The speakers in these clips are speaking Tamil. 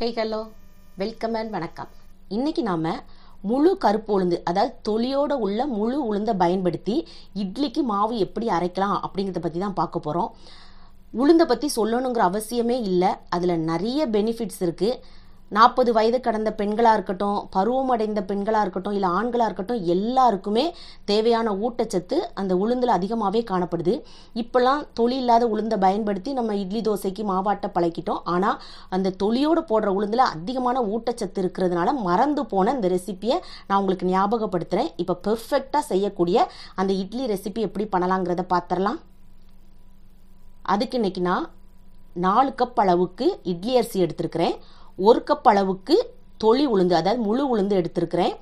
ஹே ஹலோ வெல்கம் அண்ட் வணக்கம். இன்னைக்கு நாம முழு கருப்பு உளுந்து அதாவது தொலியோட உள்ள முழு உளுந்தை பயன்படுத்தி இட்லிக்கு மாவு எப்படி அரைக்கலாம் அப்படிங்கிறத பற்றி தான் பார்க்க போகிறோம் உளுந்தை பற்றி சொல்லணுங்கிற அவசியமே இல்லை. அதில் நிறைய பெனிஃபிட்ஸ் இருக்குது நாற்பது வயது கடந்த பெண்களாக இருக்கட்டும் பருவம் அடைந்த பெண்களாக இருக்கட்டும் இல்லை ஆண்களாக இருக்கட்டும் எல்லாருக்குமே தேவையான ஊட்டச்சத்து அந்த உளுந்தில் அதிகமாகவே காணப்படுது. இப்போல்லாம் தொழி இல்லாத உளுந்தை பயன்படுத்தி நம்ம இட்லி தோசைக்கு மாவாட்ட பழக்கிட்டோம். ஆனால் அந்த தொழியோடு போடுற உளுந்தில் அதிகமான ஊட்டச்சத்து இருக்கிறதுனால மறந்து போன இந்த ரெசிப்பியை நான் உங்களுக்கு ஞாபகப்படுத்துகிறேன் இப்போ பெர்ஃபெக்டாக செய்யக்கூடிய அந்த இட்லி ரெசிபி எப்படி பண்ணலாங்கிறத பார்த்துடலாம் அதுக்கு இன்னைக்கு நான் நாலு கப் அளவுக்கு இட்லி அரிசி எடுத்திருக்கிறேன். ஒரு கப் அளவுக்கு தொளி உளுந்து அதாவது முழு உளுந்து எடுத்திருக்கிறேன்.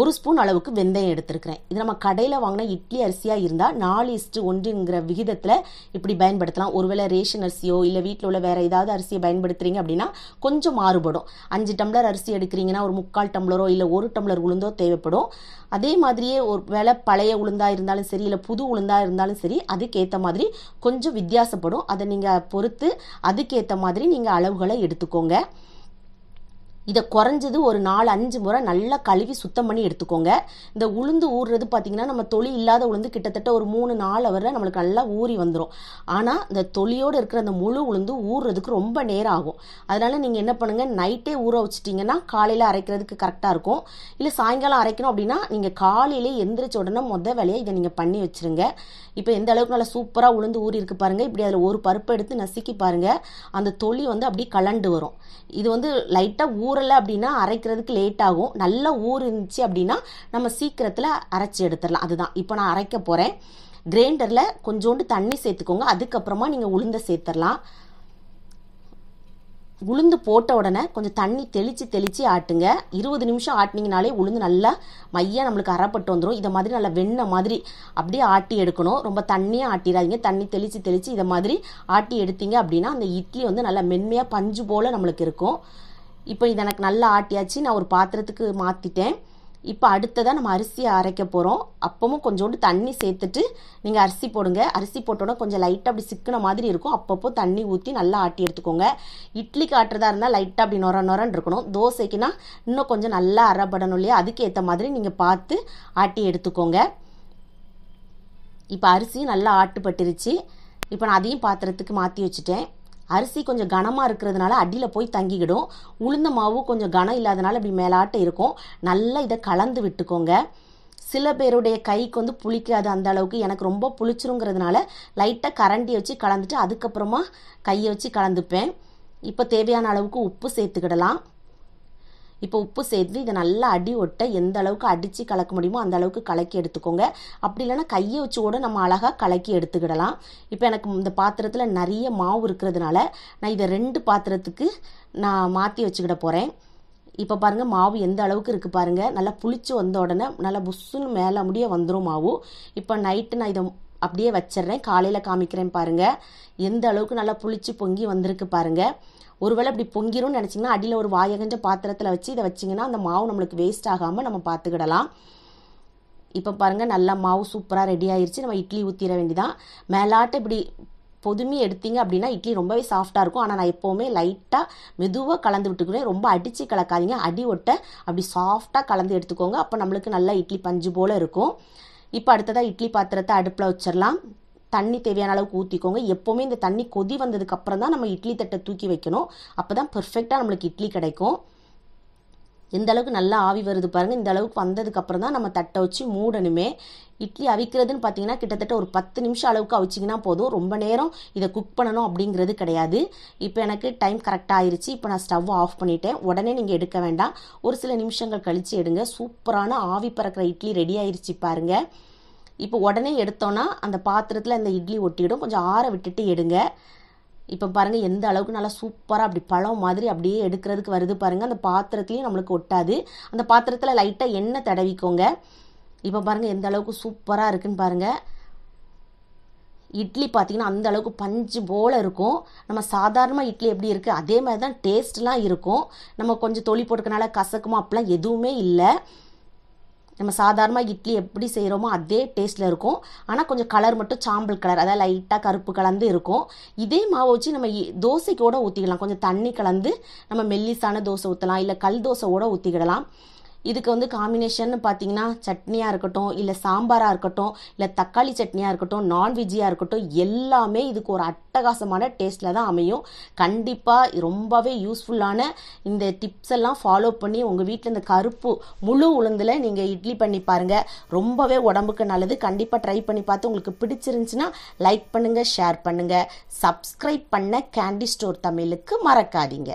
ஒரு ஸ்பூன் அளவுக்கு வெந்தயம் எடுத்திருக்கிறேன். இது நம்ம கடையில் வாங்கின இட்லி அரிசியாக இருந்தால் நாலு இஸ்ட்டு ஒன்றுங்கிற விகிதத்தில் இப்படி பயன்படுத்தலாம். ஒருவேளை ரேஷன் அரிசியோ இல்லை வீட்டில் உள்ள வேறு ஏதாவது அரிசியை பயன்படுத்துகிறீங்க அப்படின்னா கொஞ்சம் மாறுபடும். அஞ்சு டம்ளர் அரிசி எடுக்கிறீங்கன்னா ஒரு முக்கால் டம்ளரோ இல்லை ஒரு டம்ளர் உளுந்தோ தேவைப்படும். அதே மாதிரியே ஒரு வேலை பழைய உளுந்தாக இருந்தாலும் சரி இல்லை புது உளுந்தாக இருந்தாலும் சரி அதுக்கேற்ற மாதிரி கொஞ்சம் வித்தியாசப்படும். அதை நீங்கள் பொறுத்து அதுக்கேற்ற மாதிரி நீங்கள் அளவுகளை எடுத்துக்கோங்க. இதை குறைஞ்சது ஒரு நாலு அஞ்சு முறை நல்லா கழுவி சுத்தம் பண்ணி எடுத்துக்கோங்க. இந்த உளுந்து ஊறுறது பார்த்தீங்கன்னா நம்ம தொளி இல்லாத உளுந்து கிட்டத்தட்ட ஒரு மூணு நாலு வரை நம்மளுக்கு நல்லா ஊறி வந்துடும் ஆனால் இந்த தொளியோடு இருக்கிற அந்த முழு உளுந்து ஊறுறதுக்கு ரொம்ப நேரம் ஆகும். அதனால் நீங்கள் என்ன பண்ணுங்கள் நைட்டே ஊற வச்சிட்டிங்கன்னா காலையில் அரைக்கிறதுக்கு கரெக்டாக இருக்கும். இல்லை சாயங்காலம் அரைக்கணும் அப்படின்னா நீங்கள் காலையிலே எந்திரிச்ச உடனே மொதல் வேலையை இதை நீங்கள் பண்ணி வச்சுருங்க. இப்போ எந்த அளவுக்கு நல்லா சூப்பராக உளுந்து ஊறி இருக்கு பாருங்கள் இப்படி அதில் ஒரு பருப்பு எடுத்து நசுக்கி பாருங்கள் அந்த தொளி வந்து அப்படியே கலண்டு வரும். இது வந்து லைட்டாக ஊறலை அப்படின்னா அரைக்கிறதுக்கு லேட் ஆகும். நல்லா ஊர் இருந்துச்சு அப்படின்னா நம்ம சீக்கிரத்தில் அரைச்சி எடுத்துடலாம். அதுதான். இப்போ நான் அரைக்க போகிறேன் கிரைண்டரில் கொஞ்சோண்டு தண்ணி சேர்த்துக்கோங்க. அதுக்கப்புறமா நீங்கள் உளுந்தை சேர்த்துடலாம். உளுந்து போட்ட உடனே கொஞ்சம் தண்ணி தெளித்து தெளித்து ஆட்டுங்க. இருபது நிமிஷம் ஆட்டினீங்கனாலே உளுந்து நல்லா மையாக நம்மளுக்கு அறப்பட்டு வந்துடும் இதை மாதிரி நல்லா வெண்ணெய் மாதிரி அப்படியே ஆட்டி எடுக்கணும். ரொம்ப தண்ணியாக ஆட்டிடாதீங்க. தண்ணி தெளித்து தெளித்து இதை மாதிரி ஆட்டி எடுத்தீங்க அப்படின்னா அந்த இட்லி வந்து நல்லா மென்மையாக பஞ்சு போல் நம்மளுக்கு இருக்கும். இப்போ இது எனக்கு நல்லா ஆட்டியாச்சு நான் ஒரு பாத்திரத்துக்கு மாற்றிட்டேன் இப்போ அடுத்ததாக நம்ம அரிசியை அரைக்க போகிறோம் அப்பவும் கொஞ்சோண்டு தண்ணி சேர்த்துட்டு நீங்கள் அரிசி போடுங்க. அரிசி போட்டோன்னா கொஞ்சம் லைட்டாக அப்படி சிக்கின மாதிரி இருக்கும். அப்பப்போ தண்ணி ஊற்றி நல்லா ஆட்டி எடுத்துக்கோங்க. இட்லிக்கு ஆட்டுறதா இருந்தால் லைட்டாக அப்படி நொர நொரன்னு இருக்கணும். தோசைக்குன்னா இன்னும் கொஞ்சம் நல்லா அரைப்படணும் இல்லையா? அதுக்கு ஏற்ற மாதிரி நீங்கள் பார்த்து ஆட்டி எடுத்துக்கோங்க. இப்போ அரிசியும் நல்லா ஆட்டுப்பட்டுருச்சு. இப்போ நான் அதையும் பாத்திரத்துக்கு மாற்றி வச்சுட்டேன். அரிசி கொஞ்சம் கனமாக இருக்கிறதுனால அடியில் போய் தங்கிக்கிடும். உளுந்த மாவு கொஞ்சம் கனம் இல்லாதனால இப்படி மேலாட்ட இருக்கும். நல்லா இதை கலந்து விட்டுக்கோங்க. சில பேருடைய கைக்கு வந்து புளிக்காது அந்த அளவுக்கு. எனக்கு ரொம்ப புளிச்சிருங்கிறதுனால லைட்டாக கரண்டி வச்சு கலந்துட்டு அதுக்கப்புறமா கையை வச்சு கலந்துப்பேன். இப்போ தேவையான அளவுக்கு உப்பு சேர்த்துக்கிடலாம். இப்போ உப்பு சேர்த்து இதை நல்லா அடி ஒட்ட எந்த அளவுக்கு அடித்து கலக்க முடியுமோ அந்த அளவுக்கு கலக்கி எடுத்துக்கோங்க. அப்படி இல்லைன்னா கையை வச்சு கூட நம்ம அழகாக கலக்கி எடுத்துக்கிடலாம். இப்போ எனக்கு இந்த பாத்திரத்தில் நிறைய மாவு இருக்கிறதுனால நான் இதை ரெண்டு பாத்திரத்துக்கு நான் மாற்றி வச்சுக்கிட போகிறேன் இப்போ பாருங்கள் மாவு எந்த அளவுக்கு இருக்குது பாருங்கள் நல்லா புளிச்சு வந்த உடனே நல்லா புஷ்ஷுன்னு மேலே முடிய வந்துடும் மாவு. இப்போ நைட்டு நான் இதை அப்படியே வச்சிடுறேன். காலையில் காமிக்கிறேன் பாருங்கள் எந்த அளவுக்கு நல்லா புளிச்சு பொங்கி வந்திருக்கு பாருங்கள் ஒருவேளை இப்படி பொங்கிரும்னு நினச்சிங்கன்னா அடியில் ஒரு வாயகஞ்ச பாத்திரத்தில் வச்சு இதை வச்சிங்கன்னா அந்த மாவு நம்மளுக்கு வேஸ்ட் ஆகாமல் நம்ம பார்த்துக்கிடலாம். இப்போ பாருங்கள் நல்லா மாவு சூப்பராக ரெடி ஆயிடுச்சு நம்ம இட்லி ஊற்றிட வேண்டிதான் மேலாட்ட இப்படி பொதுமையை எடுத்தீங்க அப்படின்னா இட்லி ரொம்பவே சாஃப்டாக இருக்கும். ஆனால் நான் எப்போவுமே லைட்டாக மெதுவாக கலந்து விட்டுக்குவேன். ரொம்ப அடித்து கலக்காதீங்க. அடி ஒட்ட அப்படி சாஃப்டாக கலந்து எடுத்துக்கோங்க. அப்போ நம்மளுக்கு நல்லா இட்லி பஞ்சு போல் இருக்கும். இப்போ அடுத்ததாக இட்லி பாத்திரத்தை அடுப்பில் வச்சிடலாம். தண்ணி தேவையான அளவுக்கு ஊற்றிக்கோங்க எப்போவுமே இந்த தண்ணி கொதி வந்ததுக்கு அப்புறம் தான் நம்ம இட்லி தட்டை தூக்கி வைக்கணும். அப்போ தான் பெர்ஃபெக்டாக நம்மளுக்கு இட்லி கிடைக்கும். எந்த அளவுக்கு நல்லா ஆவி வருது பாருங்கள் இந்த அளவுக்கு வந்ததுக்கு அப்புறம் தான் நம்ம தட்டை வச்சு மூடணுமே. இட்லி அவிக்கிறதுன்னு பார்த்தீங்கன்னா கிட்டத்தட்ட ஒரு பத்து நிமிஷம் அளவுக்கு அவிச்சிங்கன்னா போதும். ரொம்ப நேரம் இதை குக் பண்ணணும் அப்படிங்கிறது கிடையாது. இப்போ எனக்கு டைம் கரெக்டாக ஆயிடுச்சு இப்போ நான் ஸ்டவ் ஆஃப் பண்ணிட்டேன். உடனே நீங்கள் எடுக்க வேண்டாம். ஒரு சில நிமிஷங்கள் கழித்து எடுங்க. சூப்பரான ஆவி பறக்கிற இட்லி ரெடி ஆயிடுச்சு பாருங்கள் இப்போ உடனே எடுத்தோன்னா அந்த பாத்திரத்தில் இந்த இட்லி ஒட்டிடும். கொஞ்சம் ஆற விட்டுட்டு எடுங்க. இப்போ பாருங்கள் எந்த அளவுக்கு நல்லா சூப்பராக அப்படி பழம் மாதிரி அப்படியே எடுக்கிறதுக்கு வருது பாருங்கள் அந்த பாத்திரத்துலேயும் நம்மளுக்கு ஒட்டாது. அந்த பாத்திரத்தில் லைட்டாக எண்ணெய் தடவிக்கோங்க. இப்போ பாருங்கள் எந்த அளவுக்கு சூப்பராக இருக்குன்னு பாருங்கள் இட்லி பார்த்தீங்கன்னா அந்த அளவுக்கு பஞ்சு போல் இருக்கும். நம்ம சாதாரணமாக இட்லி எப்படி இருக்குது அதே மாதிரி தான் டேஸ்ட்லாம் இருக்கும். நம்ம கொஞ்சம் தொளி போட்டுக்கனால கசக்குமா அப்படிலாம் எதுவுமே இல்லை. நம்ம சாதாரணமாக இட்லி எப்படி செய்கிறோமோ அதே டேஸ்ட்டில் இருக்கும். ஆனால் கொஞ்சம் கலர் மட்டும் சாம்பல் கலர் அதாவது லைட்டாக கருப்பு கலந்து இருக்கும். இதே மாவை வச்சு நம்ம இ- ஊற்றிக்கலாம் கொஞ்சம் தண்ணி கலந்து நம்ம மெல்லிசான தோசை ஊற்றலாம் இல்லை கல் தோசை கூட ஊற்றிக்கிடலாம் இதுக்கு வந்து காம்பினேஷன் பார்த்தீங்கன்னா சட்னியாக இருக்கட்டும் இல்லை சாம்பாராக இருக்கட்டும் இல்லை தக்காளி சட்னியாக இருக்கட்டும் நான்வெஜ்ஜியாக இருக்கட்டும் எல்லாமே இதுக்கு ஒரு அட்டகாசமான டேஸ்ட்டில் தான் அமையும். கண்டிப்பாக ரொம்பவே யூஸ்ஃபுல்லான இந்த டிப்ஸ் எல்லாம் ஃபாலோ பண்ணி உங்கள் வீட்டில் இந்த கருப்பு முழு உளுந்தில் நீங்கள் இட்லி பண்ணி பாருங்கள் ரொம்பவே உடம்புக்கு நல்லது. கண்டிப்பாக ட்ரை பண்ணி பார்த்து உங்களுக்கு பிடிச்சிருந்துச்சுன்னா லைக் பண்ணுங்கள் ஷேர் பண்ணுங்கள் சப்ஸ்கிரைப் பண்ண கேண்டி ஸ்டோர் தமிழுக்கு மறக்காதீங்க.